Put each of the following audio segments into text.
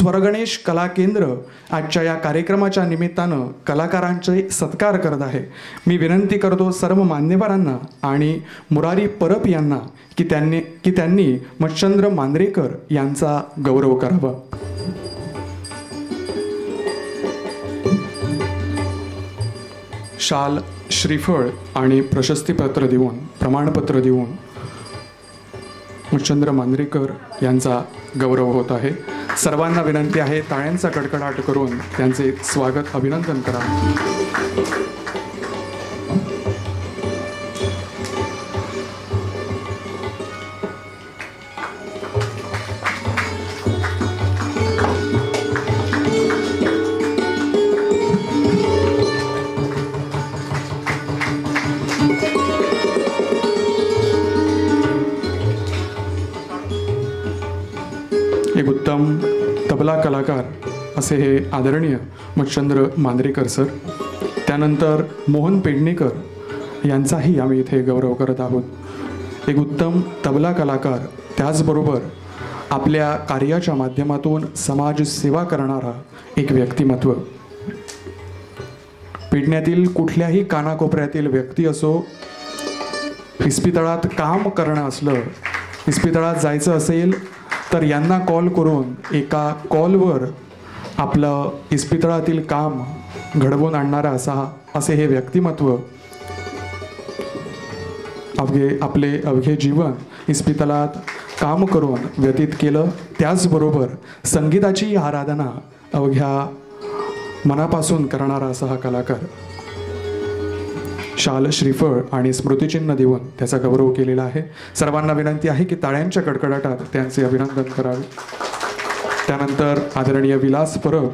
स्वरगणेश कला केंद्र आजच्या या कार्यक्रमाच्या निमित्तानं कलाकारांचे सत्कार करत आहे. मी विनंती करतो सर्व मान्यवरांना आणि मुरारी परब यांना की त्यांनी की त्यांनी मच्छंद्र मांद्रेकर यांचा गौरव करावा. शाल श्रीफळ आणि प्रशस्तीपत्र देऊन प्रमाणपत्र देऊन मच्छंद्र मांद्रेकर यांचा गौरव होत आहे. सर्वांना विनंती आहे टाळ्यांचा कडकडाट करून त्यांचे स्वागत अभिनंदन करा. एक उत्तम तबला कलाकार असे हे आदरणीय मच्छंद्र मांद्रेकर सर त्यानंतर मोहन पेडणेकर यांचाही आम्ही इथे गौरव करत आहोत. एक उत्तम तबला कलाकार त्याचबरोबर आपल्या कार्याच्या माध्यमातून समाजसेवा करणारा एक व्यक्तिमत्व. पेडण्यातील कुठल्याही कानाकोपऱ्यातील व्यक्ती असो इस्पितळात काम करणं असलं इस्पितळात जायचं असेल तर यांना कॉल करून एका कॉलवर आपलं इस्पितळातील काम घडवून आणणारा असा असे हे व्यक्तिमत्व अवघे आपले अवघे जीवन इस्पितळात काम करून व्यतीत केलं. त्याचबरोबर संगीताची आराधना अवघ्या मनापासून करणारा असा हा कलाकार. शाल श्रीफळ आणि स्मृतिचिन्ह देऊन त्याचा गौरव केलेला आहे. सर्वांना विनंती आहे की ताळ्यांच्या कडकडाटात त्यांचे अभिनंदन करावे. त्यानंतर आदरणीय विलास परब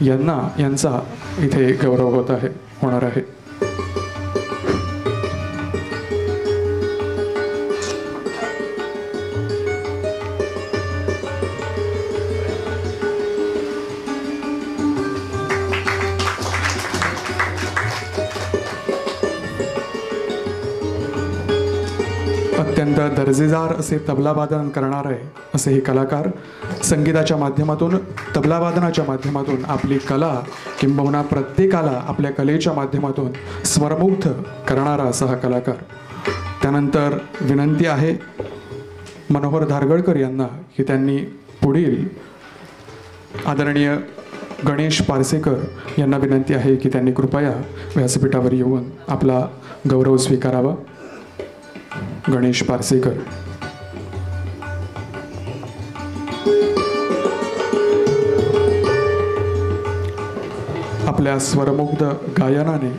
यांना यांचा इथे गौरव होत आहे होणार आहे. अत्यंत दर्जेदार असे तबलावादन करणार आहे असे हे कलाकार संगीताच्या माध्यमातून तबलावादनाच्या माध्यमातून आपली कला किंबहुना प्रत्येकाला आपल्या कलेच्या माध्यमातून स्वरमुग्ध करणारा असा हा कलाकार. त्यानंतर विनंती आहे मनोहर धारगडकर यांना की त्यांनी पुढील आदरणीय गणेश पारसेकर यांना विनंती आहे की त्यांनी कृपया व्यासपीठावर येऊन आपला गौरव स्वीकारावा. गणेश पारसेकर. आपल्या स्वरमुग्ध गायनाने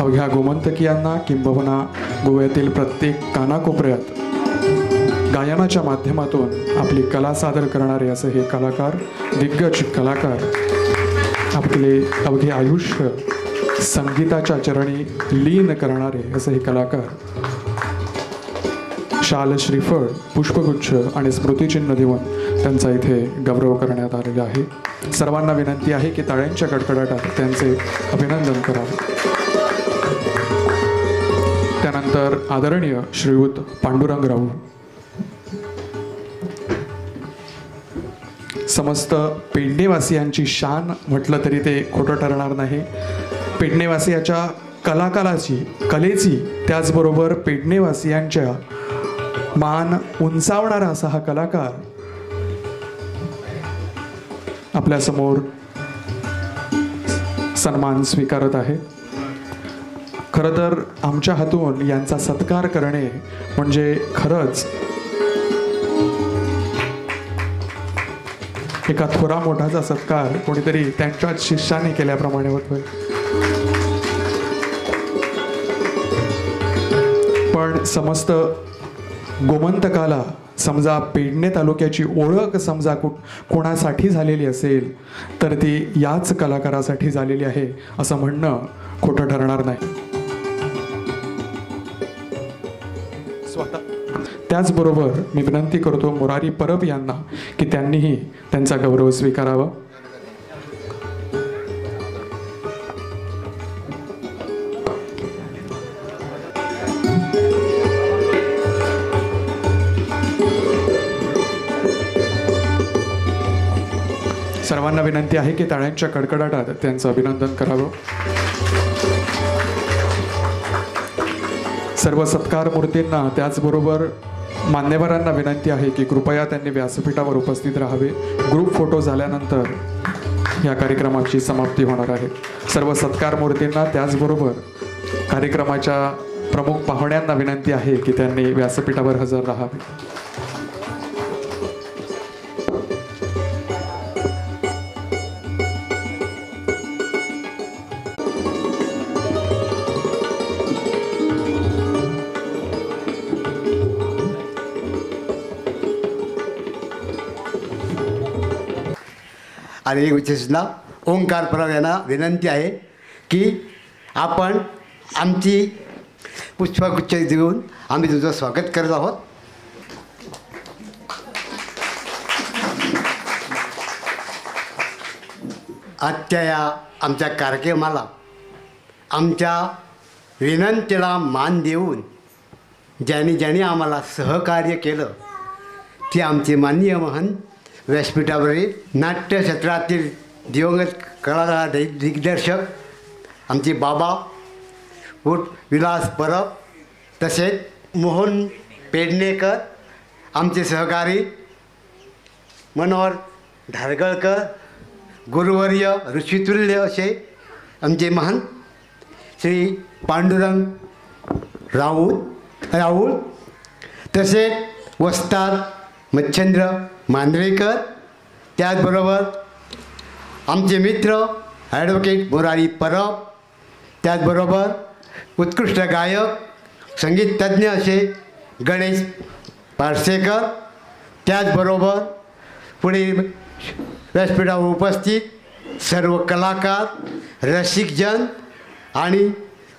अवघ्या गोमंतकीयांना किंबहुना गोव्यातील प्रत्येक कानाकोपऱ्यात गायनाच्या माध्यमातून आपली कला सादर करणारे असे हे कलाकार दिग्गज कलाकार आपले अवघे आयुष्य संगीताच्या चरणी लीन करणारे असे हे कलाकार. शाल श्रीफळ पुष्पगुच्छ आणि स्मृतिचिन्ह देऊन त्यांचा इथे गौरव करण्यात आलेला आहे. सर्वांना विनंती आहे की ताळ्यांच्या कडकडाटात त्यांचे अभिनंदन करावे. त्यानंतर आदरणीय श्रीयुत पांडुरंग राऊ समस्त पेडणेवासियांची शान म्हटलं तरी ते खोटं ठरणार नाही. पेडणेवासियाच्या कलाकाराची कलेची त्याचबरोबर पेडणेवासियांच्या मान उंचावणारा असा हा कलाकार आपल्यासमोर सन्मान स्वीकारत आहे. खरं तर आमच्या हातून यांचा सत्कार करणे म्हणजे खरंच एका थोरा मोठाचा सत्कार कोणीतरी त्यांच्याच शिष्याने केल्याप्रमाणे होतोय. पण समस्त गोमंतकाला समजा पेडणे तालुक्याची ओळख समजा कुठ कोणासाठी झालेली असेल तर ती याच कलाकारासाठी झालेली आहे असं म्हणणं खोटं ठरणार नाही. स्वतः त्याचबरोबर मी विनंती करतो मुरारी परब यांना की त्यांनीही त्यांचा गौरव स्वीकारावा. सर्वांना विनंती आहे की टाळ्यांच्या कडकडाटात त्यांचं अभिनंदन करावं. सर्व सत्कार मूर्तींना त्याचबरोबर मान्यवरांना विनंती आहे की कृपया त्यांनी व्यासपीठावर उपस्थित राहावे. ग्रुप फोटो झाल्यानंतर या कार्यक्रमाची समाप्ती होणार आहे. सर्व सत्कार मूर्तींना त्याचबरोबर कार्यक्रमाच्या प्रमुख पाहुण्यांना विनंती आहे की त्यांनी व्यासपीठावर हजर राहावे. आणि एक ओंकार परब यांना विनंती आहे की आपण आमची पुष्पगुच्छ देऊन आम्ही तुझं स्वागत करत आहोत. आजच्या या आमच्या कार्यक्रमाला आमच्या विनंतीला मान देऊन ज्यांनी ज्यांनी आम्हाला सहकार्य केलं ते आमचे माननीय महंत व्यासपीठावरील नाट्यक्षेत्रातील दिवंगत कलाकार दि- दिग्दर्शक आमचे बाबा उट विलास परब तसेच मोहन पेडणेकर आमचे सहकारी मनोहर धारगळकर गुरुवर्य ऋषितुल्य असे आमचे महान श्री पांडुरंग राऊत राऊळ तसेच वस्ताद मच्छंद्र मांद्रेकर त्याचबरोबर आमचे मित्र ॲडव्होकेट मुरारी परब त्याचबरोबर उत्कृष्ट गायक संगीततज्ज्ञ असे गणेश पारसेकर त्याचबरोबर पुढे व्यासपीठावर उपस्थित सर्व कलाकार रसिकजन आणि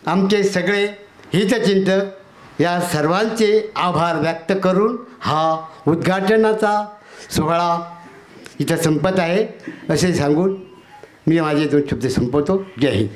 आमचे सगळे हितचिंतक या सर्वांचे आभार व्यक्त करून हा उद्घाटनाचा सोहळा इथं संपत आहे. असे सांगून मी माझे दोन शब्द संपवतो. जय हिंद.